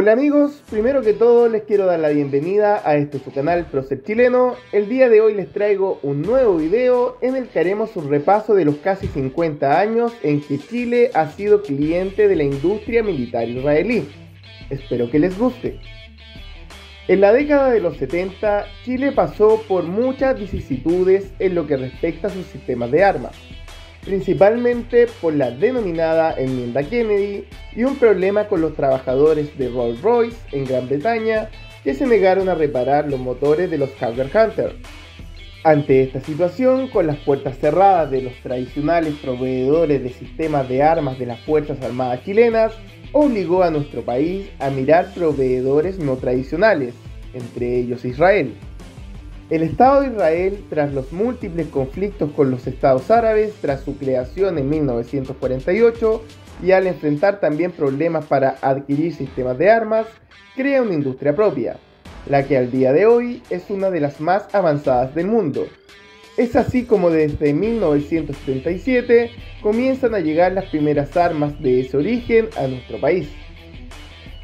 Hola amigos, primero que todo les quiero dar la bienvenida a este su canal Procer Chileno. El día de hoy les traigo un nuevo video en el que haremos un repaso de los casi 50 años en que Chile ha sido cliente de la industria militar israelí. Espero que les guste. En la década de los 70, Chile pasó por muchas vicisitudes en lo que respecta a sus sistemas de armas principalmente por la denominada enmienda Kennedy y un problema con los trabajadores de Rolls Royce en Gran Bretaña que se negaron a reparar los motores de los Hawker Hunter. Ante esta situación, con las puertas cerradas de los tradicionales proveedores de sistemas de armas de las Fuerzas Armadas chilenas, obligó a nuestro país a mirar proveedores no tradicionales, entre ellos Israel. El Estado de Israel, tras los múltiples conflictos con los estados árabes, tras su creación en 1948 y al enfrentar también problemas para adquirir sistemas de armas, crea una industria propia, la que al día de hoy es una de las más avanzadas del mundo. Es así como desde 1937 comienzan a llegar las primeras armas de ese origen a nuestro país.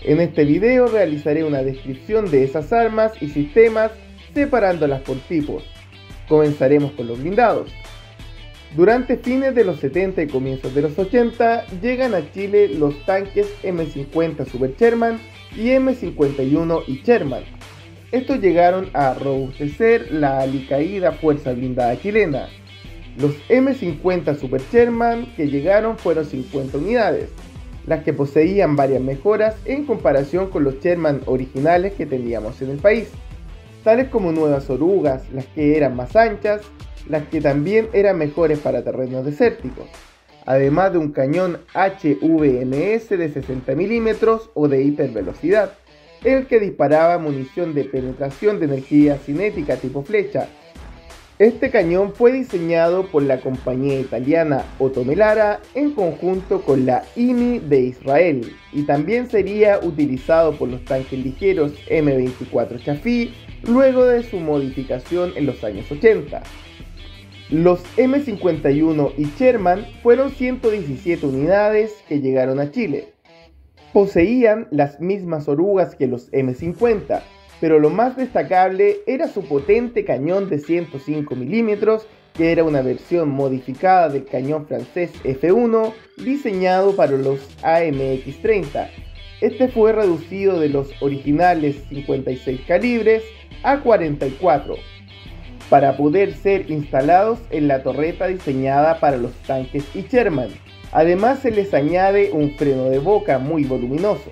En este video realizaré una descripción de esas armas y sistemas separándolas por tipos. Comenzaremos con los blindados. Durante fines de los 70 y comienzos de los 80 llegan a Chile los tanques M50 Super Sherman y M51 y Sherman. Estos llegaron a robustecer la alicaída fuerza blindada chilena. Los M50 Super Sherman que llegaron fueron 50 unidades, las que poseían varias mejoras en comparación con los Sherman originales que teníamos en el país tales como nuevas orugas, las que eran más anchas, las que también eran mejores para terrenos desérticos, además de un cañón HVMS de 60 milímetros o de hipervelocidad, el que disparaba munición de penetración de energía cinética tipo flecha. Este cañón fue diseñado por la compañía italiana Otomelara en conjunto con la IMI de Israel y también sería utilizado por los tanques ligeros M24 Chafi luego de su modificación en los años 80. Los M51 y Sherman fueron 117 unidades que llegaron a Chile. Poseían las mismas orugas que los M50, pero lo más destacable era su potente cañón de 105 milímetros, que era una versión modificada del cañón francés F1 diseñado para los AMX-30. Este fue reducido de los originales 56 calibres a 44 para poder ser instalados en la torreta diseñada para los tanques y Sherman. Además se les añade un freno de boca muy voluminoso.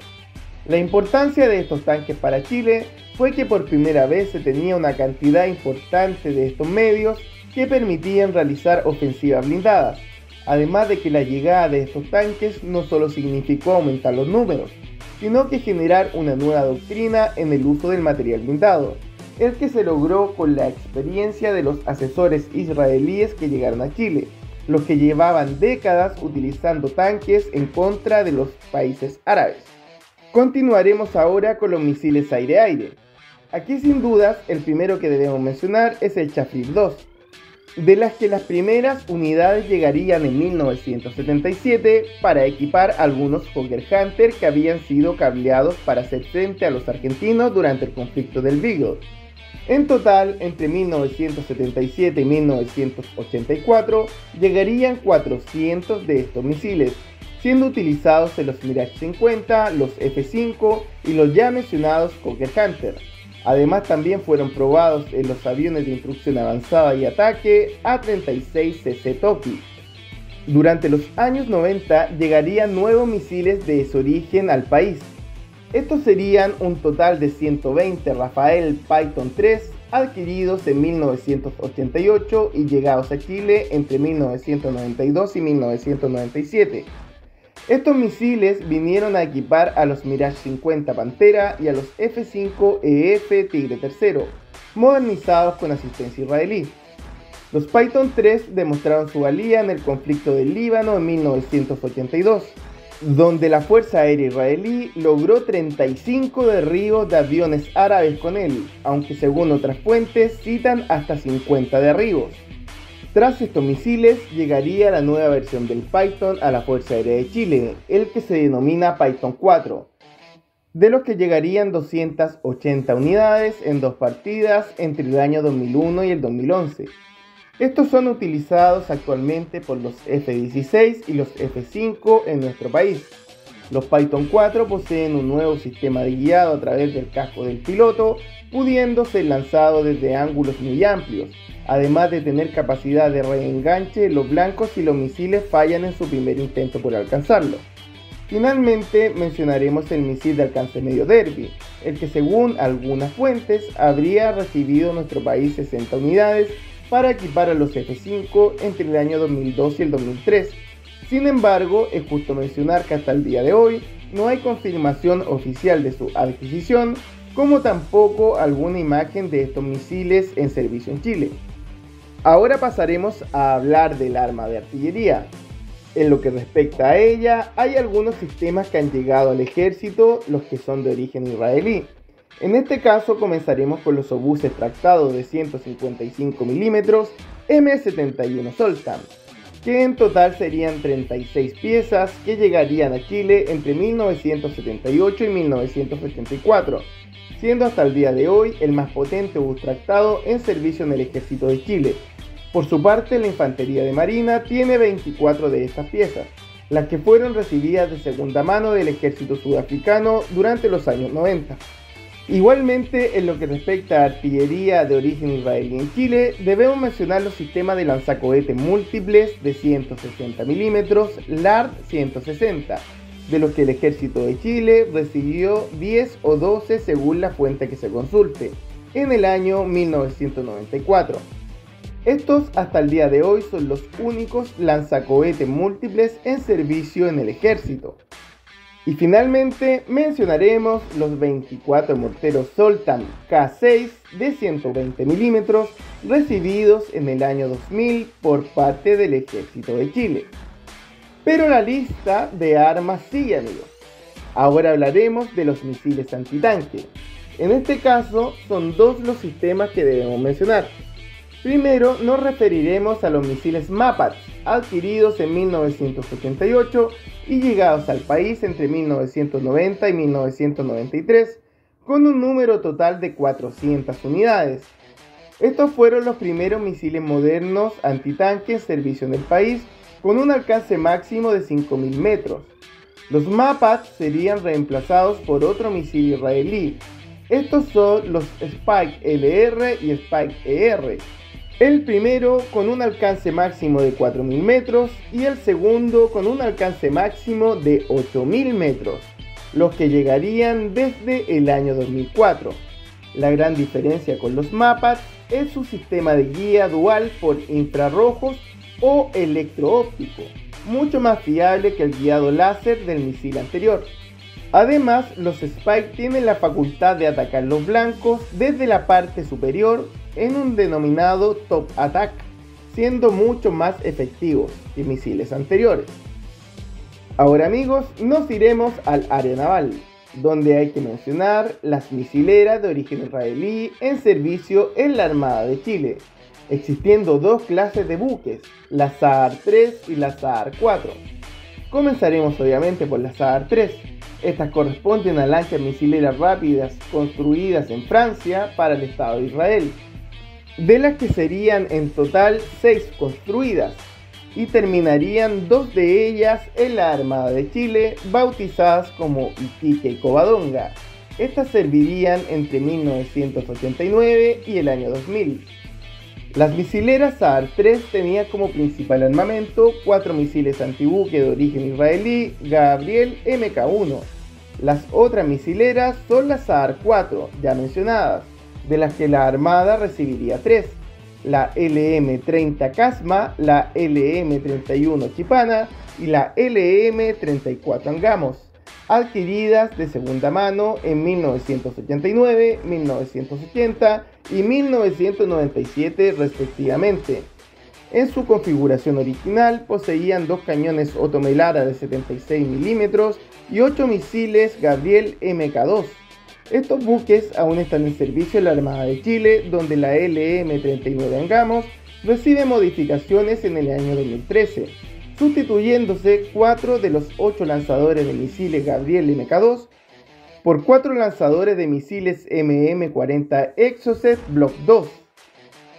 La importancia de estos tanques para Chile fue que por primera vez se tenía una cantidad importante de estos medios que permitían realizar ofensivas blindadas, además de que la llegada de estos tanques no solo significó aumentar los números, sino que generar una nueva doctrina en el uso del material blindado, el que se logró con la experiencia de los asesores israelíes que llegaron a Chile, los que llevaban décadas utilizando tanques en contra de los países árabes. Continuaremos ahora con los misiles aire-aire. Aquí sin dudas el primero que debemos mencionar es el Chafir 2, de las que las primeras unidades llegarían en 1977 para equipar algunos Hawker Hunter que habían sido cableados para hacer frente a los argentinos durante el conflicto del Beagle. En total, entre 1977 y 1984, llegarían 400 de estos misiles, siendo utilizados en los Mirage 50, los F-5 y los ya mencionados Cocker Hunter. Además también fueron probados en los aviones de instrucción avanzada y ataque A-36CC Toki. Durante los años 90 llegarían nuevos misiles de ese origen al país, estos serían un total de 120 Rafael Python 3 adquiridos en 1988 y llegados a Chile entre 1992 y 1997. Estos misiles vinieron a equipar a los Mirage 50 Pantera y a los F-5 EF Tigre III, modernizados con asistencia israelí. Los Python 3 demostraron su valía en el conflicto del Líbano en 1982 donde la Fuerza Aérea Israelí logró 35 derribos de aviones árabes con él, aunque según otras fuentes citan hasta 50 derribos. Tras estos misiles llegaría la nueva versión del Python a la Fuerza Aérea de Chile, el que se denomina Python 4. de los que llegarían 280 unidades en dos partidas entre el año 2001 y el 2011. Estos son utilizados actualmente por los F-16 y los F-5 en nuestro país. Los Python 4 poseen un nuevo sistema de guiado a través del casco del piloto, pudiendo ser lanzado desde ángulos muy amplios, además de tener capacidad de reenganche los blancos y los misiles fallan en su primer intento por alcanzarlo. Finalmente mencionaremos el misil de alcance medio Derby, el que según algunas fuentes habría recibido nuestro país 60 unidades para equipar a los F-5 entre el año 2002 y el 2003. Sin embargo, es justo mencionar que hasta el día de hoy no hay confirmación oficial de su adquisición, como tampoco alguna imagen de estos misiles en servicio en Chile. Ahora pasaremos a hablar del arma de artillería. En lo que respecta a ella, hay algunos sistemas que han llegado al ejército, los que son de origen israelí. En este caso comenzaremos con los obuses tractados de 155 mm M71 Soltam, que en total serían 36 piezas que llegarían a Chile entre 1978 y 1974, siendo hasta el día de hoy el más potente obús tractado en servicio en el ejército de Chile. Por su parte, la infantería de marina tiene 24 de estas piezas, las que fueron recibidas de segunda mano del ejército sudafricano durante los años 90. Igualmente, en lo que respecta a artillería de origen israelí en Chile, debemos mencionar los sistemas de lanzacohetes múltiples de 160 mm LARD 160, de los que el ejército de Chile recibió 10 o 12 según la fuente que se consulte, en el año 1994. Estos hasta el día de hoy son los únicos lanzacohetes múltiples en servicio en el ejército. Y finalmente mencionaremos los 24 morteros Soltan K6 de 120 milímetros recibidos en el año 2000 por parte del ejército de Chile. Pero la lista de armas sigue amigos. Ahora hablaremos de los misiles antitanque. En este caso son dos los sistemas que debemos mencionar. Primero nos referiremos a los misiles MAPAT, adquiridos en 1978 y llegados al país entre 1990 y 1993, con un número total de 400 unidades. Estos fueron los primeros misiles modernos antitanque en servicio en el país, con un alcance máximo de 5.000 metros. Los MAPAT serían reemplazados por otro misil israelí. Estos son los Spike LR y Spike ER, el primero con un alcance máximo de 4.000 metros y el segundo con un alcance máximo de 8.000 metros, los que llegarían desde el año 2004. La gran diferencia con los mapas es su sistema de guía dual por infrarrojos o electroóptico, mucho más fiable que el guiado láser del misil anterior. Además, los Spike tienen la facultad de atacar los blancos desde la parte superior en un denominado top attack, siendo mucho más efectivos que misiles anteriores. Ahora amigos, nos iremos al área naval, donde hay que mencionar las misileras de origen israelí en servicio en la Armada de Chile, existiendo dos clases de buques, la SAR 3 y la SAR 4. Comenzaremos obviamente por la SAR 3. Estas corresponden a lanchas misileras rápidas construidas en Francia para el Estado de Israel de las que serían en total seis construidas y terminarían dos de ellas en la Armada de Chile, bautizadas como Iquique y Covadonga. Estas servirían entre 1989 y el año 2000. Las misileras SAR-3 tenían como principal armamento cuatro misiles antibuque de origen israelí Gabriel MK-1. Las otras misileras son las SAR-4, ya mencionadas, de las que la Armada recibiría tres, la LM-30 Casma, la LM-31 Chipana y la LM-34 Angamos, adquiridas de segunda mano en 1989, 1980 y 1997 respectivamente. En su configuración original poseían dos cañones Otomelara de 76 milímetros y 8 misiles Gabriel MK2 estos buques aún están en servicio en la Armada de Chile, donde la LM-39 Angamos recibe modificaciones en el año 2013, sustituyéndose cuatro de los ocho lanzadores de misiles Gabriel MK2 por cuatro lanzadores de misiles MM-40 Exocet Block 2.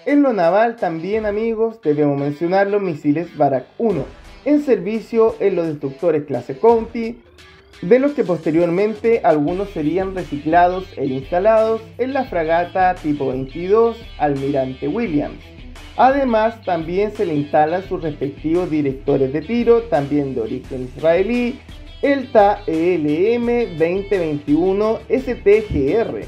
En lo naval también amigos debemos mencionar los misiles Barak 1, en servicio en los destructores clase County, de los que posteriormente algunos serían reciclados e instalados en la fragata tipo 22 Almirante Williams. Además, también se le instalan sus respectivos directores de tiro, también de origen israelí, el TAELM 2021 STGR.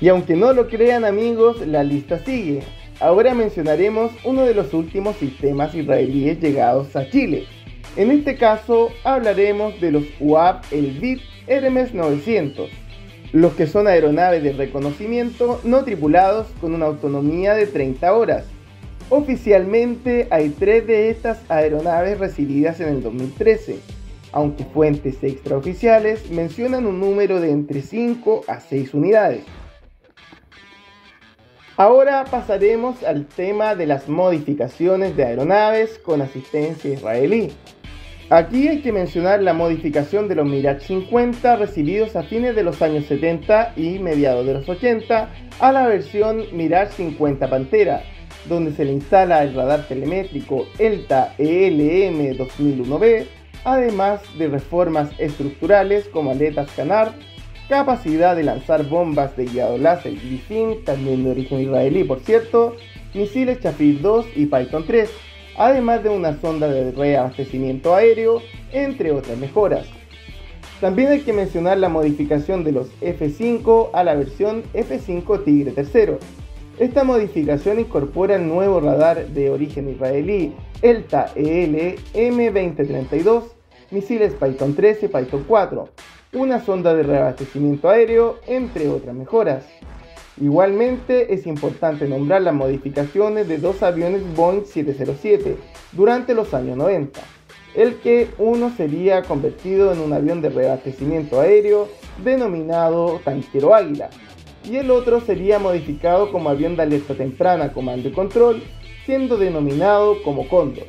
Y aunque no lo crean amigos, la lista sigue. Ahora mencionaremos uno de los últimos sistemas israelíes llegados a Chile. En este caso hablaremos de los UAV Elbit Hermes 900 los que son aeronaves de reconocimiento no tripulados con una autonomía de 30 horas. Oficialmente hay tres de estas aeronaves recibidas en el 2013, aunque fuentes extraoficiales mencionan un número de entre 5 a 6 unidades. Ahora pasaremos al tema de las modificaciones de aeronaves con asistencia israelí. Aquí hay que mencionar la modificación de los Mirage 50 recibidos a fines de los años 70 y mediados de los 80 a la versión Mirage 50 Pantera, donde se le instala el radar telemétrico ELTA ELM 2001B, además de reformas estructurales como aletas Canard, capacidad de lanzar bombas de guiado láser Griffin, también de origen israelí por cierto, misiles Chafir 2 y Python 3 además de una sonda de reabastecimiento aéreo, entre otras mejoras. También hay que mencionar la modificación de los F5 a la versión F5 Tigre III. Esta modificación incorpora el nuevo radar de origen israelí ELTA EL M2032, misiles Python 3 y Python 4, una sonda de reabastecimiento aéreo, entre otras mejoras. Igualmente es importante nombrar las modificaciones de dos aviones Boeing 707 durante los años 90, el que uno sería convertido en un avión de reabastecimiento aéreo denominado Tanquero Águila y el otro sería modificado como avión de alerta temprana, comando y control, siendo denominado como Cóndor.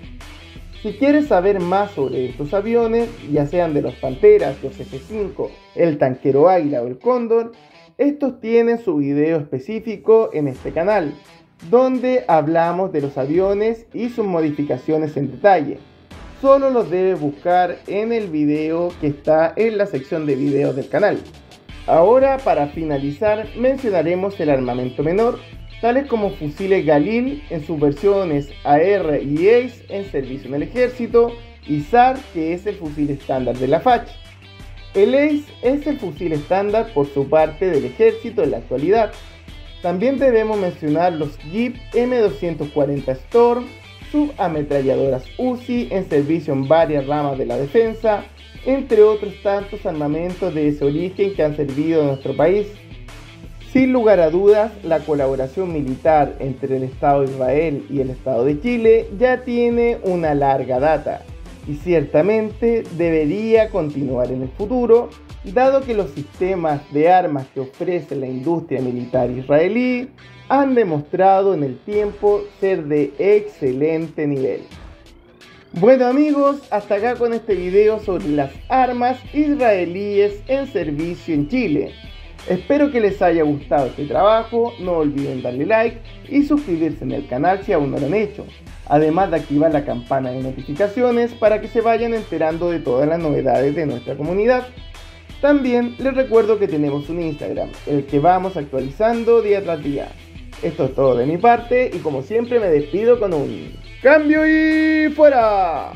Si quieres saber más sobre estos aviones, ya sean de los Panteras, los F-5, el Tanquero Águila o el Cóndor, estos tienen su video específico en este canal, donde hablamos de los aviones y sus modificaciones en detalle. Solo los debes buscar en el video que está en la sección de videos del canal. Ahora, para finalizar, mencionaremos el armamento menor, tales como fusiles Galil en sus versiones AR y ACE en servicio en el ejército, y SAR, que es el fusil estándar de la FACH. El ACE es el fusil estándar por su parte del ejército en la actualidad. También debemos mencionar los Jeep M240 Storm, subametralladoras UCI en servicio en varias ramas de la defensa, entre otros tantos armamentos de ese origen que han servido a nuestro país. Sin lugar a dudas, la colaboración militar entre el Estado de Israel y el Estado de Chile ya tiene una larga data y ciertamente debería continuar en el futuro, dado que los sistemas de armas que ofrece la industria militar israelí han demostrado en el tiempo ser de excelente nivel. Bueno amigos, hasta acá con este video sobre las armas israelíes en servicio en Chile. Espero que les haya gustado este trabajo, no olviden darle like y suscribirse en el canal si aún no lo han hecho además de activar la campana de notificaciones para que se vayan enterando de todas las novedades de nuestra comunidad. También les recuerdo que tenemos un Instagram, el que vamos actualizando día tras día. Esto es todo de mi parte y como siempre me despido con un cambio y fuera.